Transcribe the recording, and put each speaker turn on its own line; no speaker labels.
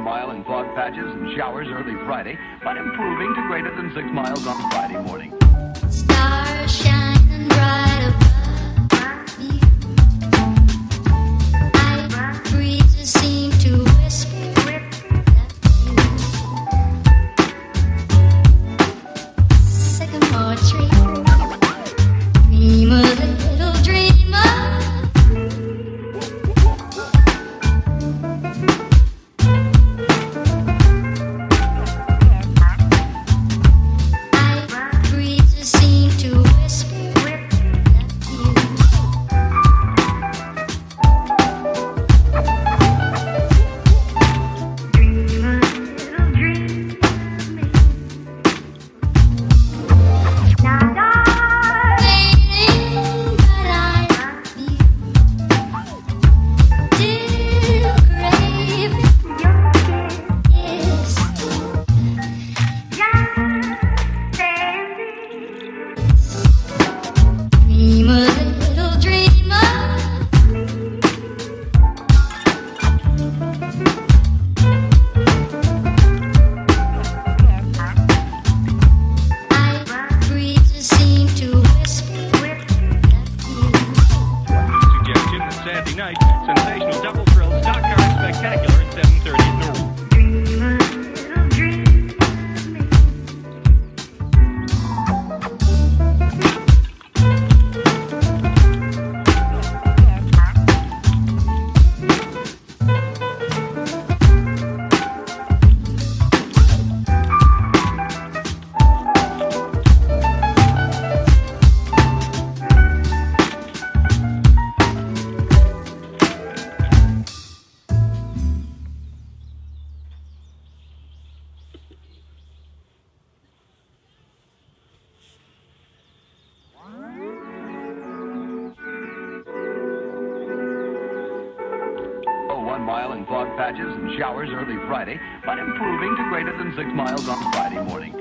one mile in fog patches and showers early Friday, but improving to greater than six miles on Friday morning.
Stars shining bright above you.
Mile in fog patches and showers early Friday, but improving to greater than six miles on Friday morning.